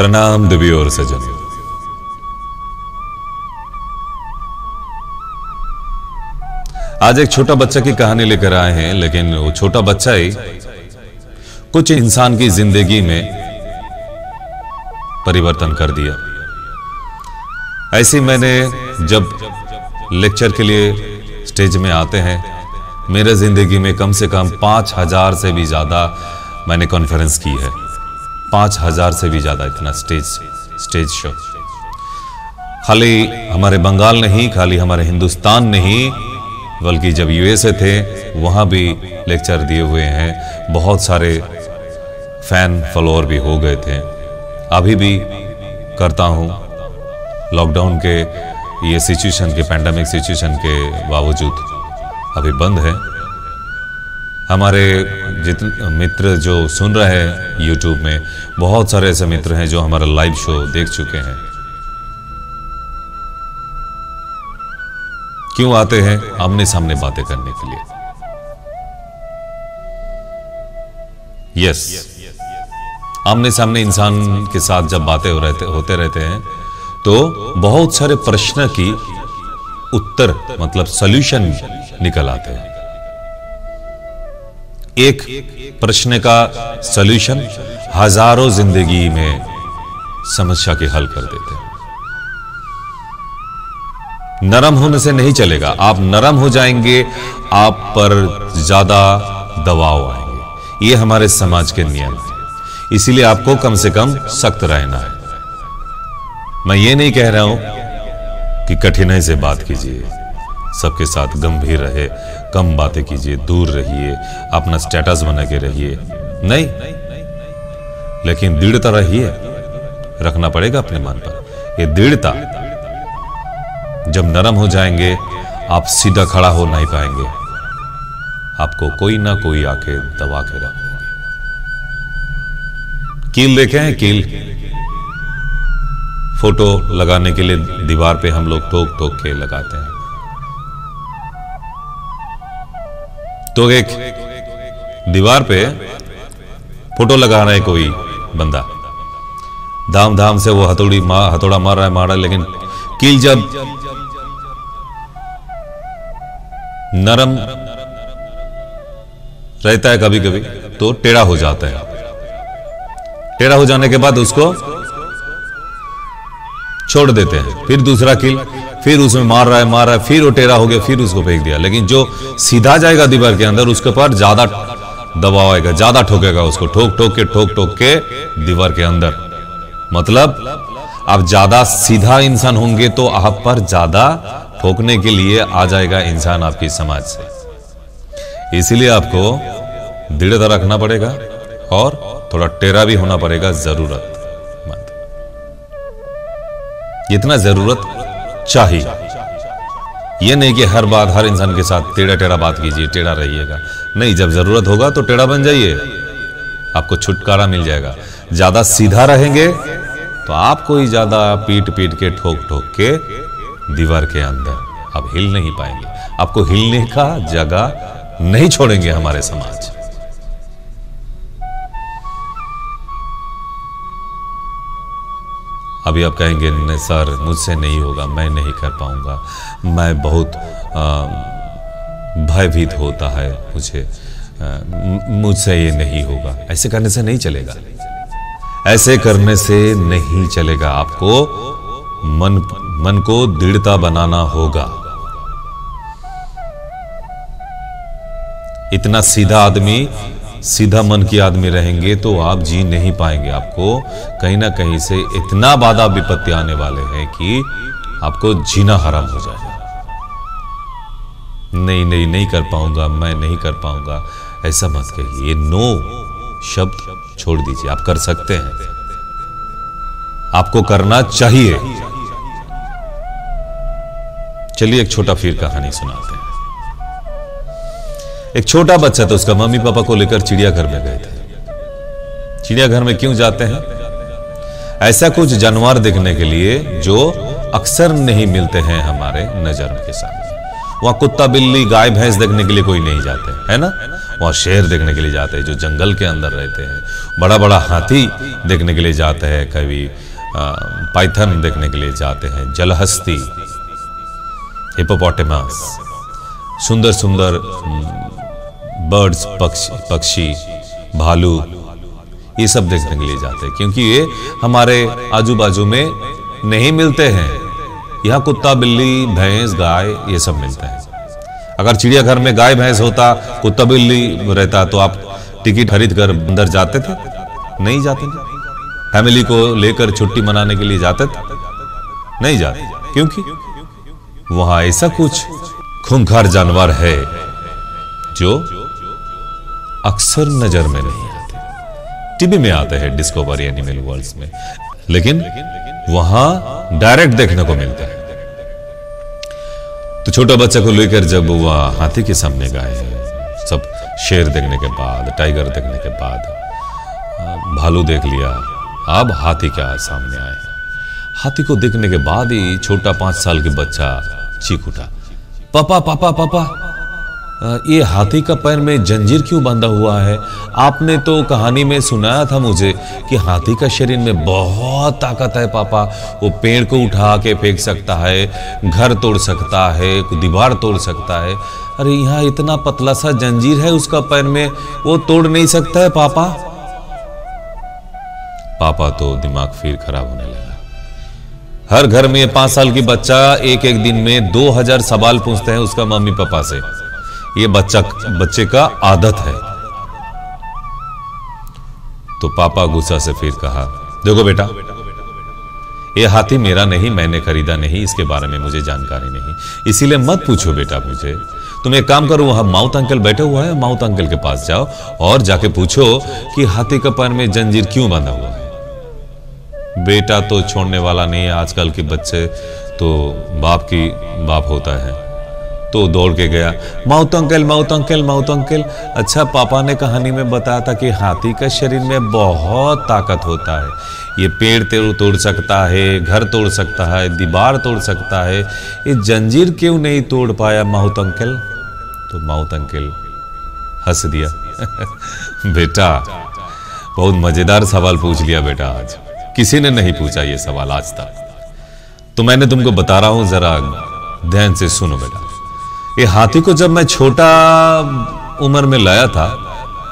प्रणाम देवी और सजन आज एक छोटा बच्चा की कहानी लेकर आए हैं, लेकिन वो छोटा बच्चा ही कुछ इंसान की ज़िंदगी में परिवर्तन कर दिया। ऐसे मैंने जब लेक्चर के लिए स्टेज में आते हैं, मेरे ज़िंदगी में कम से कम पाँच हज़ार से भी ज़्यादा मैंने कॉन्फ्रेंस की है। पाँच हज़ार से भी ज़्यादा इतना स्टेज स्टेज शो। खाली हमारे बंगाल नहीं, खाली हमारे हिंदुस्तान नहीं, बल्कि जब यूएसए थे, वहाँ भी लेक्चर दिए हुए हैं। बहुत सारे फ़ैन फॉलोअर भी हो गए थे। अभी भी करता हूँ। लॉकडाउन के, ये सिचुएशन के पैंडमिक सिचुएशन के बावजूद अभी बंद है। हमारे जितने मित्र जो सुन रहे हैं यूट्यूब में, बहुत सारे ऐसे मित्र हैं जो हमारा लाइव शो देख चुके हैं। क्यों आते हैं? आमने सामने बातें करने के लिए। यस आमने सामने इंसान के साथ जब बातें हो रहते होते रहते हैं तो बहुत सारे प्रश्न की उत्तर मतलब सॉल्यूशन निकल आते हैं। एक प्रश्न का सॉल्यूशन हज़ारों ज़िंदगी में समस्या के हल कर देते हैं। नरम होने से नहीं चलेगा। आप नरम हो जाएँगे, आप पर ज़्यादा दबाव आएँगे। ये हमारे समाज के नियम है। इसीलिए आपको कम से कम सख्त रहना है। मैं ये नहीं कह रहा हूँ कि कठिनाई से बात कीजिए। सबके साथ गंभीर रहे। कम बातें कीजिए, दूर रहिए, अपना स्टेटस बना के रहिए। नहीं? लेकिन दृढ़ता रहिए। रखना पड़ेगा अपने मन पर। ये दृढ़ता, जब नरम हो जाएँगे, आप सीधा खड़ा हो नहीं पाएँगे। आपको कोई ना कोई आके दबा के रखेंगे कील देखे हैं? कील। फ़ोटो लगाने के लिए दीवार पे हम लोग टोक टोक के लगाते हैं। तो एक दीवार पे फ़ोटो लगा रहा है कोई बंदा। धाम धाम से वो हथौड़ी मार, हथौड़ा मार रहा है मार रहा है लेकिन कील जब नरम रहता है कभी कभी तो टेढ़ा हो जाता है। टेढ़ा हो जाने के बाद उसको छोड़ देते हैं। फिर दूसरा किल फिर उसमें मार रहा है, मार रहा है, फिर वो टेरा हो गया, फिर उसको फेंक दिया। लेकिन जो सीधा जाएगा दीवार के अंदर, उसके ऊपर ज़्यादा दबाव आएगा, ज़्यादा ठोकेगा उसको। ठोक ठोक के, ठोक ठोक के दीवार के अंदर। मतलब आप ज़्यादा सीधा इंसान होंगे तो आप पर ज़्यादा ठोकने के लिए आ जाएगा इंसान आपकी समाज से। इसीलिए आपको दृढ़ता रखना पड़ेगा और थोड़ा टेरा भी होना पड़ेगा ज़रूरत इतना ज़रूरत चाहिए। यह नहीं कि हर बात हर इंसान के साथ टेढ़ा टेढ़ा बात कीजिए, टेढ़ा रहिएगा। नहीं, जब ज़रूरत होगा तो टेढ़ा बन जाइए। आपको छुटकारा मिल जाएगा। ज़्यादा सीधा रहेंगे तो आपको ही ज़्यादा पीट पीट के, ठोक ठोक के दीवार के अंदर आप हिल नहीं पाएँगे। आपको हिलने का जगह नहीं छोड़ेंगे हमारे समाज। अभी आप कहेंगे, नहीं सर, मुझसे नहीं होगा, मैं नहीं कर पाऊँगा। मैं बहुत भयभीत होता है मुझे मुझसे ये नहीं होगा। ऐसे करने से नहीं चलेगा। ऐसे करने से नहीं चलेगा। आपको मन मन को दृढ़ता बनाना होगा। इतना सीधा आदमी सीधा मन की आदमी रहेंगे तो आप जी नहीं पाएँगे आपको। कहीं ना कहीं से इतना बाधा विपत्ति आने वाले हैं कि आपको जीना हराम हो जाएगा। नहीं नहीं नहीं कर पाऊँगा, मैं नहीं कर पाऊँगा। ऐसा मत कहिए। नो शब्द छोड़ दीजिए। आप कर सकते हैं। आपको करना चाहिए। चलिए एक छोटा फिर कहानी सुनाते हैं। एक छोटा बच्चा था, उसका मम्मी पापा को लेकर चिड़ियाघर में गए थे। चिड़ियाघर में क्यों जाते हैं? ऐसा कुछ जानवर देखने के लिए जो अक्सर नहीं मिलते हैं हमारे नज़र के सामने वहाँ कुत्ता, बिल्ली, गाय, भैंस देखने के लिए कोई नहीं जाते, है ना? वहाँ शेर देखने के लिए जाते हैं, जो जंगल के अंदर रहते हैं। बड़ा बड़ा हाथी देखने के लिए जाते हैं, कभी पाइथन देखने के लिए जाते हैं, जलहस्ती हिपोपोटेमस सुंदर सुंदर बर्ड्स, पक्षी पक्षी, भालू, ये सब देखने के लिए जाते हैं, क्योंकि ये हमारे आजू बाजू में नहीं मिलते हैं। यहाँ कुत्ता, बिल्ली, भैंस, गाय, ये सब मिलता है। अगर चिड़ियाघर में गाय, भैंस होता, कुत्ता, बिल्ली रहता तो आप टिकट खरीद कर अंदर जाते थे? नहीं जाते थे? फैमिली को लेकर छुट्टी मनाने के लिए जाते थे? नहीं जाते। क्योंकि वहाँ ऐसा कुछ खूंखार जानवर है, जो अक्सर नज़र में नहीं आते। टीवी में आते हैं डिस्कवरी एनिमल वर्ल्ड में। लेकिन वहाँ डायरेक्ट देखने को मिलता है। तो छोटा बच्चा को लेकर जब वह हाथी के सामने गए हैं, सब शेर देखने के बाद टाइगर देखने के बाद, भालू देख लिया, अब हाथी क्या सामने आए हाथी को देखने के बाद ही छोटा पाँच साल के बच्चा चीख उठा, पापा पापा पापा ये हाथी का पैर में जंजीर क्यों बांधा हुआ है? आपने तो कहानी में सुनाया था मुझे कि हाथी का शरीर में बहुत ताकत है, पापा। वो पेड़ को उठा के फेंक सकता है, घर तोड़ सकता है दीवार तोड़ सकता है। अरे, यहाँ इतना पतला सा जंजीर है उसका पैर में, वो तोड़ नहीं सकता है, पापा? पापा तो दिमाग फिर खराब होने लगा। हर घर में पाँच साल की बच्चा एक एक दिन में दो हज़ार सवाल पूछते हैं उसका मम्मी पापा से। ये बच्चा बच्चे का आदत है। तो पापा गुस्सा से फिर कहा, देखो बेटा, ये हाथी मेरा नहीं, मैंने खरीदा नहीं, इसके बारे में मुझे जानकारी नहीं। इसीलिए मत पूछो बेटा मुझे। तुम एक काम करो, वहाँ माउथ अंकल बैठे हुआ है माउथ अंकल के पास जाओ और जाके पूछो कि हाथी का पैर में जंजीर क्यों बांधा हुआ है। बेटा तो छोड़ने वाला नहीं है, आजकल के बच्चे तो बाप की बाप होता है। तो दौड़ के गया। माउत अंकल माउत अंकल माउत अंकल। अच्छा पापा ने कहानी में बताया था कि हाथी का शरीर में बहुत ताकत होता है। ये पेड़ तेड़ तोड़ सकता है, घर तोड़ सकता है, दीवार तोड़ सकता है। ये जंजीर क्यों नहीं तोड़ पाया माउत अंकल? तो माउत अंकल हंस दिया। बेटा, बहुत मज़ेदार सवाल पूछ लिया बेटा आज। किसी ने नहीं पूछा ये सवाल आज तक। तो मैंने तुमको बता रहा हूँ, जरा ध्यान से सुनो बेटा। ये हाथी को जब मैं छोटा उम्र में लाया था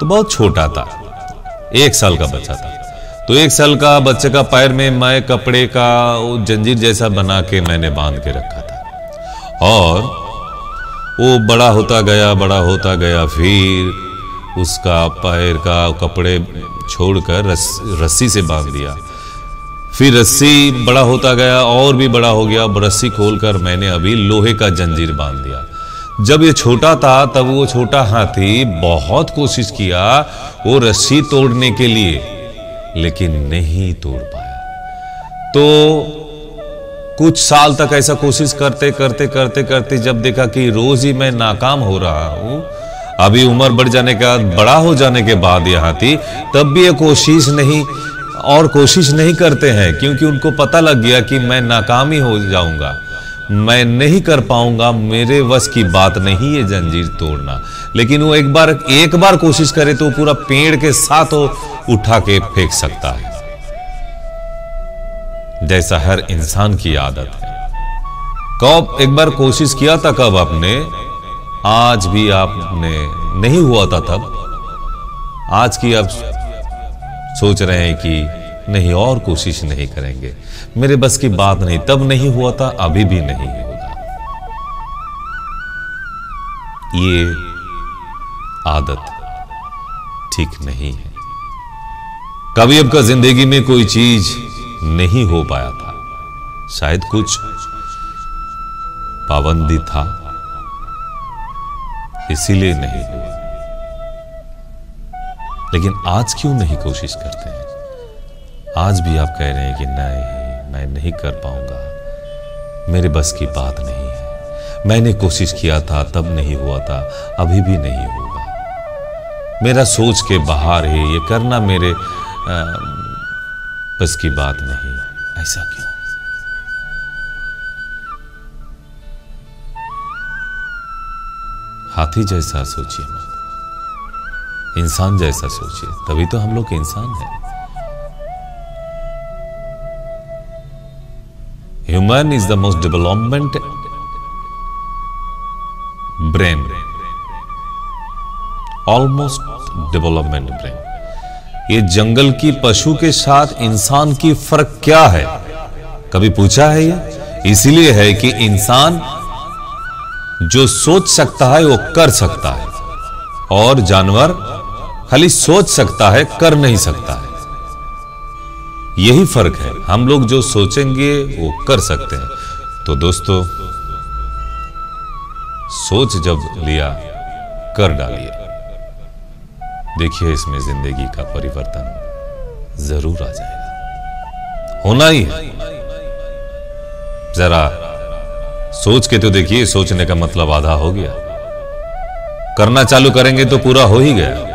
तो बहुत छोटा था। एक साल का बच्चा था। तो एक साल का बच्चे का पैर में मैं कपड़े का जंजीर जैसा बना के मैंने बाँध के रखा था। और वो बड़ा होता गया बड़ा होता गया फिर उसका पैर का कपड़े छोड़कर रस, रस्सी से बाँध दिया। फिर रस्सी बड़ा होता गया और भी बड़ा हो गया रस्सी खोलकर मैंने अभी लोहे का जंजीर बाँध दिया। जब ये छोटा था, तब वो छोटा हाथी बहुत कोशिश किया वो रस्सी तोड़ने के लिए, लेकिन नहीं तोड़ पाया। तो कुछ साल तक ऐसा कोशिश करते करते करते करते जब देखा कि रोज ही मैं नाकाम हो रहा हूँ, अभी उम्र बढ़ जाने के बाद, बड़ा हो जाने के बाद ये हाथी, तब भी ये कोशिश नहीं, और कोशिश नहीं करते हैं, क्योंकि उनको पता लग गया कि मैं नाकाम ही हो जाऊँगा। मैं नहीं कर पाऊँगा, मेरे वश की बात नहीं है जंजीर तोड़ना। लेकिन वो एक बार एक बार कोशिश करे तो पूरा पेड़ के साथ वो उठा के फेंक सकता है। जैसा हर इंसान की आदत है। कब एक बार कोशिश किया था कब आपने? आज भी आपने नहीं हुआ था तब? आज की आप सोच रहे हैं कि नहीं, और कोशिश नहीं करेंगे। मेरे बस की बात नहीं, तब नहीं हुआ था, अभी भी नहीं होगा। ये आदत ठीक नहीं है। कभी आपका ज़िंदगी में कोई चीज़ नहीं हो पाया था। शायद कुछ पाबंदी था। इसीलिए नहीं हुआ। लेकिन आज क्यों नहीं कोशिश करते हैं? आज भी आप कह रहे हैं कि नहीं मैं नहीं कर पाऊँगा। मेरे बस की बात नहीं है। मैंने कोशिश किया था तब नहीं हुआ था अभी भी नहीं होगा। मेरा सोच के बाहर है ये करना मेरे आ, बस की बात नहीं ऐसा क्यों? हाथी जैसा सोचिए मत। इंसान जैसा सोचिए तभी तो हम लोग इंसान हैं। Human is the most development brain almost development brain ये जंगल की पशु के साथ इंसान की फ़र्क क्या है? कभी पूछा है ये? इसीलिए है कि इंसान जो सोच सकता है, वो कर सकता है। और जानवर खाली सोच सकता है, कर नहीं सकता है। यही फ़र्क है। हम लोग जो सोचेंगे, वो कर सकते हैं। तो दोस्तों, सोच जब लिया, कर डालिए। देखिए, इसमें ज़िंदगी का परिवर्तन ज़रूर आ जाएगा। होना ही है। जरा सोच के तो देखिए, सोचने का मतलब आधा हो गया। करना चालू करेंगे तो पूरा हो ही गया।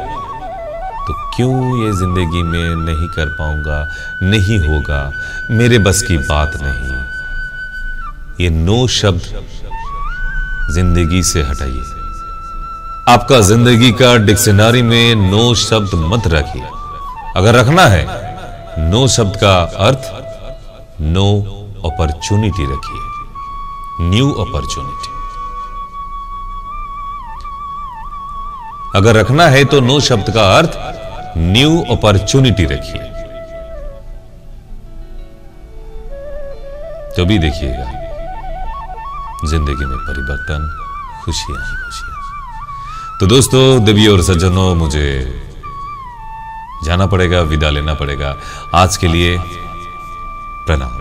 क्यों ये ज़िंदगी में नहीं कर पाऊँगा, नहीं होगा? मेरे बस की बात नहीं। ये नो शब्द ज़िंदगी से हटाइए। आपका ज़िंदगी का डिक्शनरी में नो शब्द मत रखिए। अगर रखना है, नो शब्द का अर्थ नो अपॉर्चुनिटी रखिए। New opportunity. अगर रखना है तो नो शब्द का अर्थ न्यू अपॉर्चुनिटी रखिए। तभी तो देखिएगा, ज़िंदगी में परिवर्तन, खुशियाँ ही खुशियाँ। तो दोस्तों, देवी और सज्जनों, मुझे जाना पड़ेगा, विदा लेना पड़ेगा। आज के लिए प्रणाम।